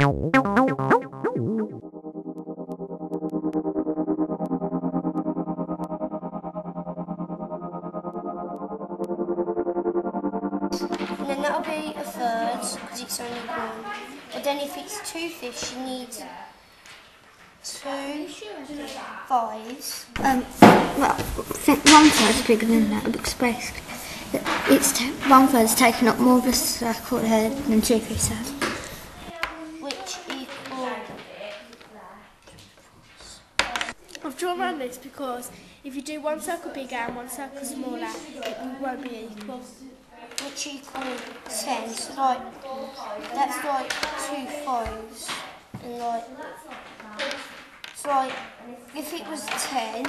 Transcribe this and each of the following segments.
And then that'll be a third, because it's only one. But then if it's two fish, you need two fives. Um, well, one third's bigger than that because basically it's ta- one third's taking up more of the circle here than two fifths have. which equal Around this because if you do one circle bigger and one circle smaller, it won't be equal. which equal ten. So like that's like two fives and like so like if it was ten,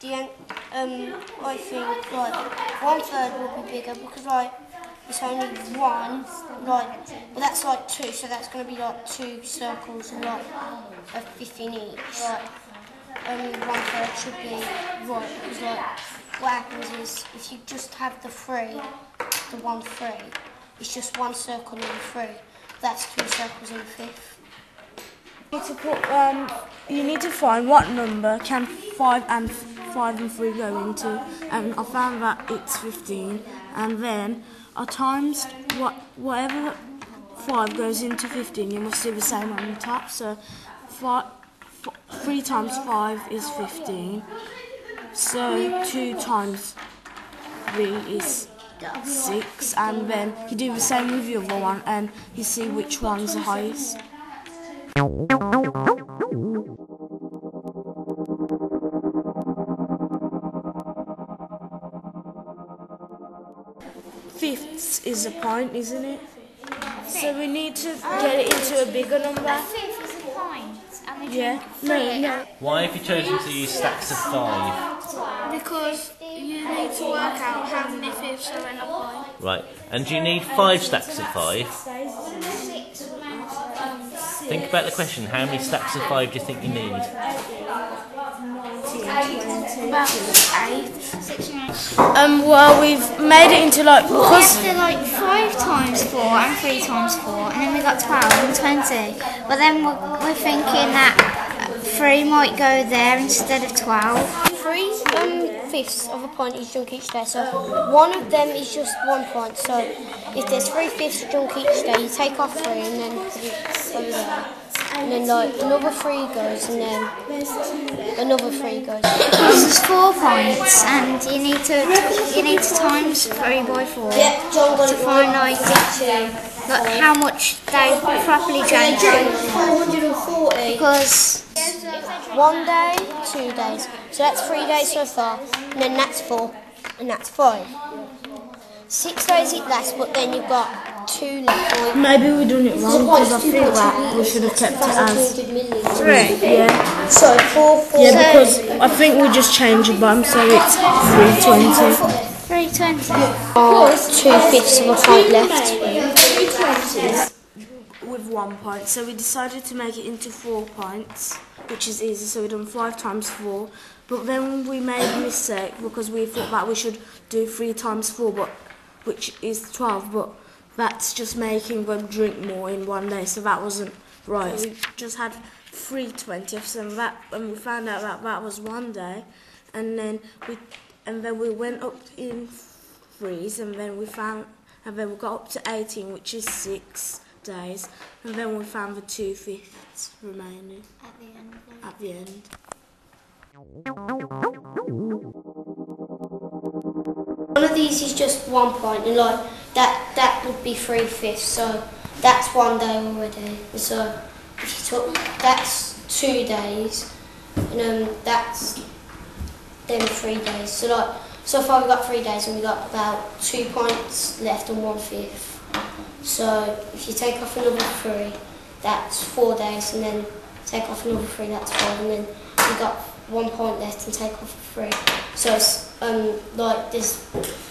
the an- um I think like one third will be bigger because like it's only one like well that's like two so that's gonna be like two circles and like a fifteen each like only one third should be right because like what happens is if you just have the three, the one three, it's just one circle in the three. That's two circles in the fifth. You need to put, um, you need to find what number can five and five and three go into, and I found that it's fifteen. And then I times what whatever five goes into fifteen. You must do the same on the top. So five, f- three times five is fifteen. So two times three is six, and then you do the same with the other one, and you see which one's the highest. Fifths is a point, isn't it? So we need to get it into a bigger number. fifth is a point, and we Yeah. No, no. Why have you chosen to use stacks of five? Because you need to work out how many fifths are in a point. Right. And do you need five stacks of five? Think about the question. How many stacks of five do you think you need? About eight. Um, well, we've made it into like because After like five times four and three times four, and then we got twelve and twenty. But then we're, we're thinking that three might go there instead of twelve. Three um, fifths of a point is junk each day. So one of them is just one point. So if there's three fifths junk each day, you take off three and then it there. And then like another three goes and then another three goes. This is four points, and you need to you need to times three by four Yeah, John got to find like, like how much they properly generate. 440. Because One day, two days. So that's three days so far. And then that's four. And that's five. Six days it lasts, but then you've got two left. maybe we done it wrong because I feel that we should have kept it as Three. yeah. So four, four. Yeah, because I think we just changed the bottom so it's three twenty. three twenty. Or two fifths of a pint left. With one point. So we decided to make it into four pints, which is easy. So we done five times four. But then we made a mistake because we thought that we should do three times four, but which is twelve. But that's just making them drink more in one day. So that wasn't right. We just had three twentieths, and that and we found out that that was one day, and then we and then we went up in threes, and then we found and then we got up to 18, which is six days, and then we found the two fifths remaining At the end. at the end. One of these is just one point, and like that, that would be three fifths. So that's one day already. So if you took that's two days, and um, that's then three days. So like so far we've got three days, and we've got about two points left and one fifth. So if you take off another three, that's four days, and then take off another three, that's five, and then you've got one point left and take off three. So it's um like this.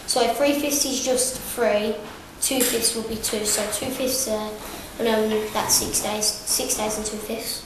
So three fifths is just three, two fifths will be two. So two fifths there, and um that's six days. Six days and two fifths.